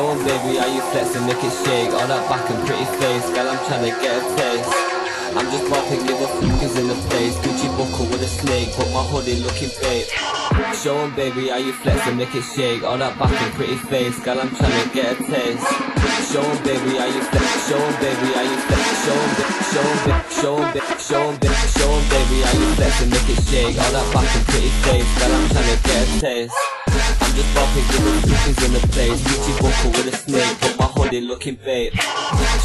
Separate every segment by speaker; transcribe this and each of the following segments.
Speaker 1: baby, are you flexing, make it shake. All that back and pretty face, girl, I'm trying to get a taste. I'm just popping, give a f***ers in the place Gucci buckle with a snake, put my hoodie looking fake. Show 'em baby, are you flexing, make it shake. All that back and pretty face, girl, I'm trying to get a taste. Show 'em baby, are you flexing, show 'em baby, are you flexing Show baby, show baby, show baby, show show 'em baby, are you flexing, make it shake. All that back and pretty face, girl, I'm trying to get a taste just popping, give a f***ers in the place. Gucci buckle with a snake, put my hoodie looking fake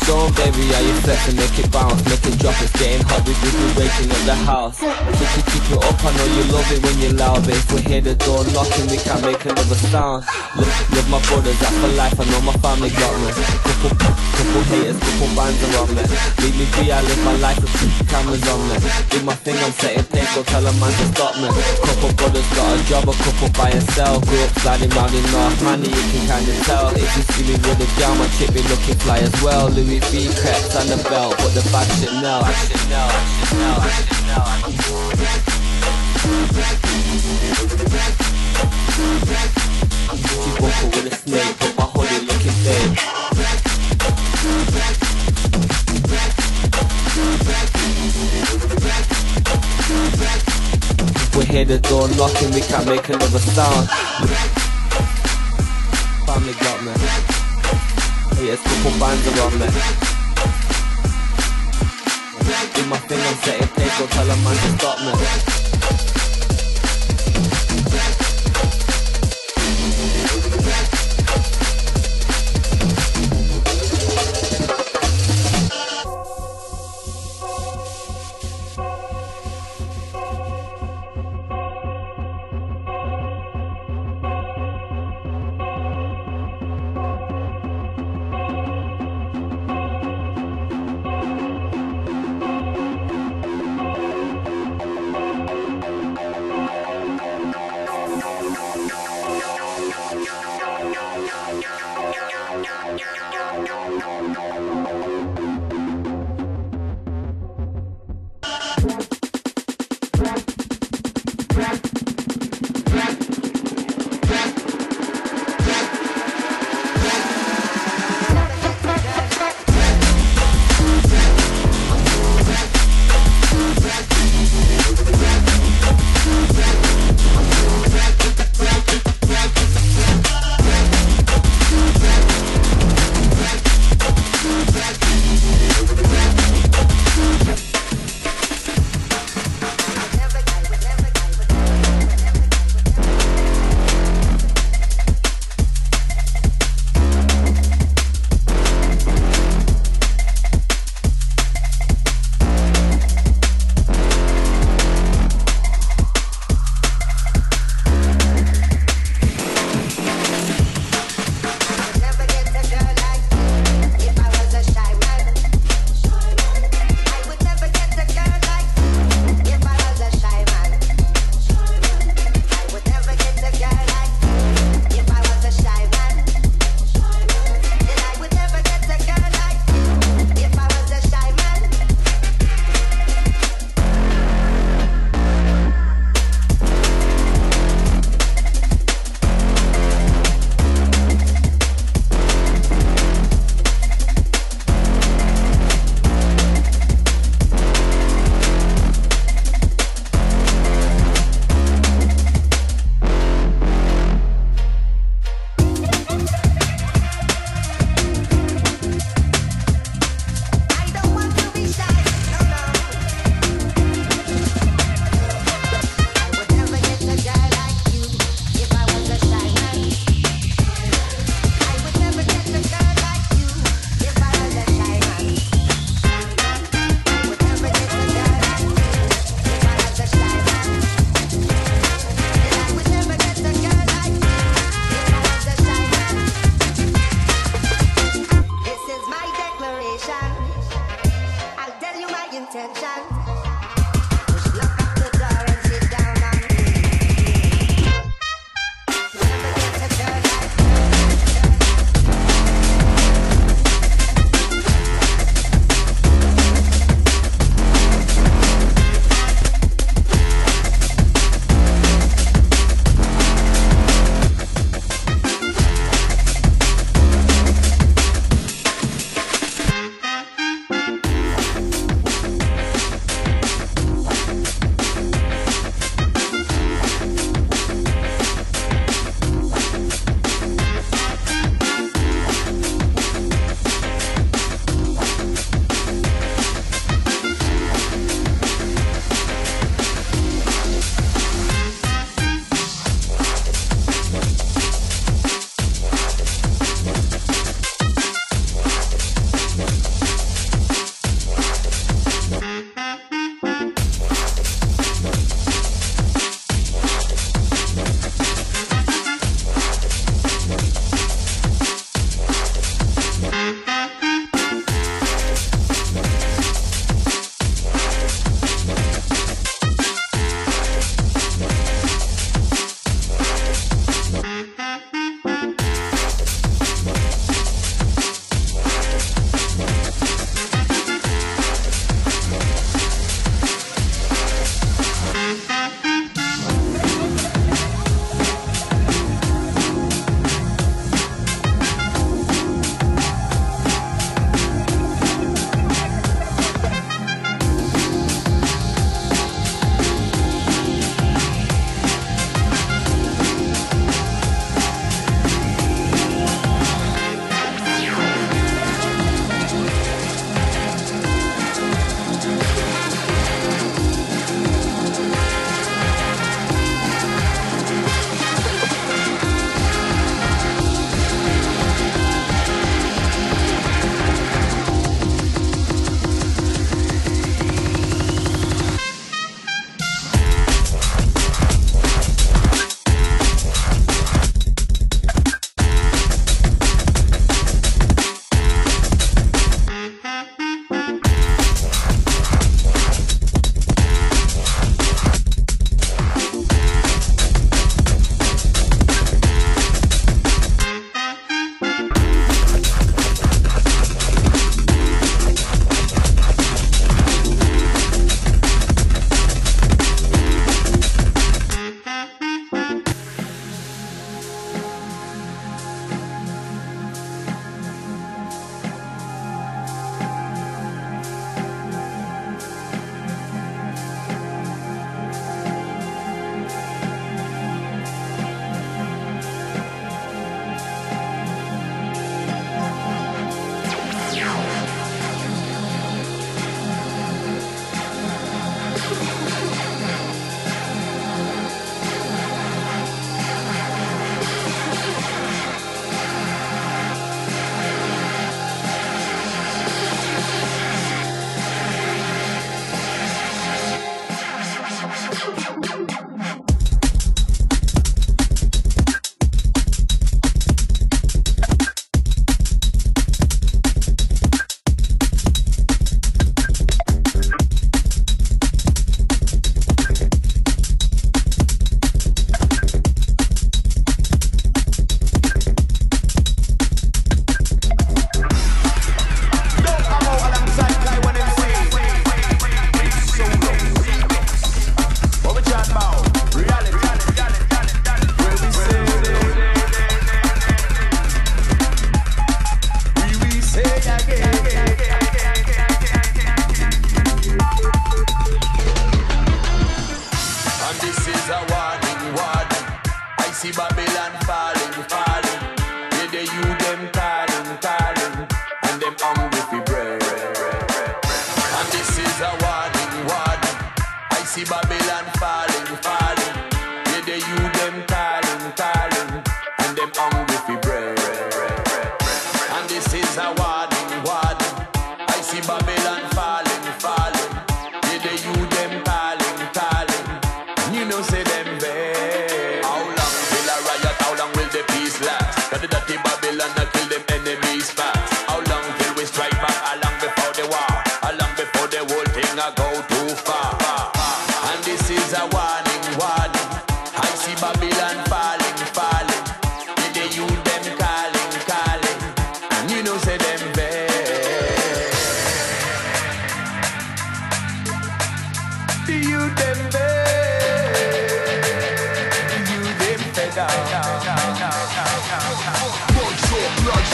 Speaker 1: 'em baby, are you flexing, make it bounce, make it drop, it's getting hot, we will be waking up the house. Keep it, keep it up, I know you love it when you're loud, but if we hear the door knocking, we can't make another sound. Look, love my brothers, that's for life, I know my family got me. Couple, couple haters, couple bands around me. Leave me be, I live my life with cameras on me. Do my thing, I'm setting pace, go tell a man to stop me. Couple brothers got a job, a couple by himself Grew up sliding round in North Money, you can kinda tell. If you see me with a gal, my chick be looking fly as well. Louis V creps and the belt, but the bag Chanel Chanel, Chanel, Chanel Gucci buckle with a snake, put my hoodie looking fake We hear the door knocking, we can't make another sound. Family got me Haters, couple bands around me Do my thing, I'm setting don't tell a man to stop me
Speaker 2: Thank you. you them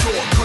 Speaker 3: short,